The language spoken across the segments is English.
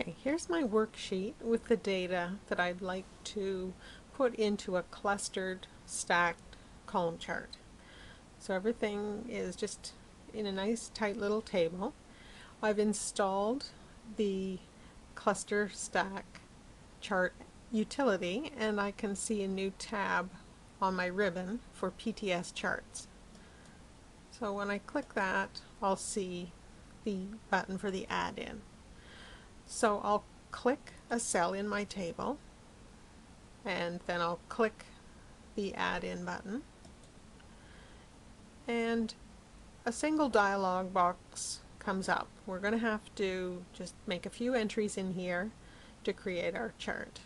Okay, here's my worksheet with the data that I'd like to put into a clustered stacked column chart. So everything is just in a nice tight little table. I've installed the cluster stack chart utility and I can see a new tab on my ribbon for PTS charts. So when I click that I'll see the button for the add-in. So I'll click a cell in my table and then I'll click the add in button and a single dialog box comes up. We're going to have to just make a few entries in here to create our chart.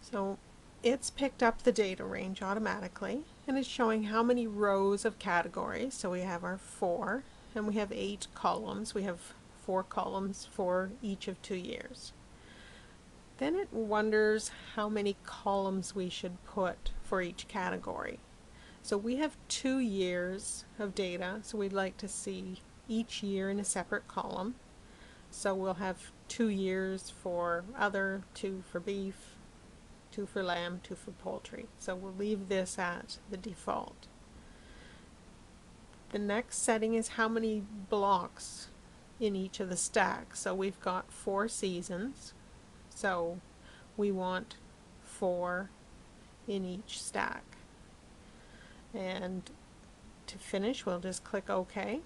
So it's picked up the data range automatically and it's showing how many rows of categories. So we have our four and we have eight columns. We have four columns for each of two years. Then it wonders how many columns we should put for each category. So we have two years of data, so we'd like to see each year in a separate column. So we'll have two years for other, two for beef, two for lamb, two for poultry. So we'll leave this at the default. The next setting is how many blocks in each of the stacks. So we've got four seasons. So we want four in each stack. And to finish, we'll just click OK.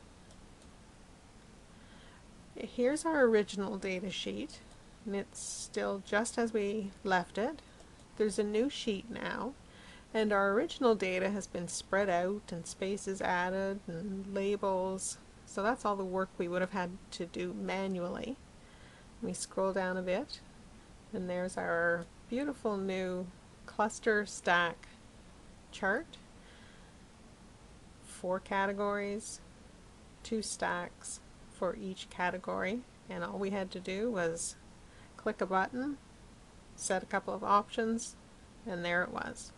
Here's our original data sheet, and it's still just as we left it. There's a new sheet now, and our original data has been spread out and spaces added and labels so that's all the work we would have had to do manually. We scroll down a bit and there's our beautiful new cluster stack chart. Four categories, two stacks for each category and all we had to do was click a button, set a couple of options, and there it was.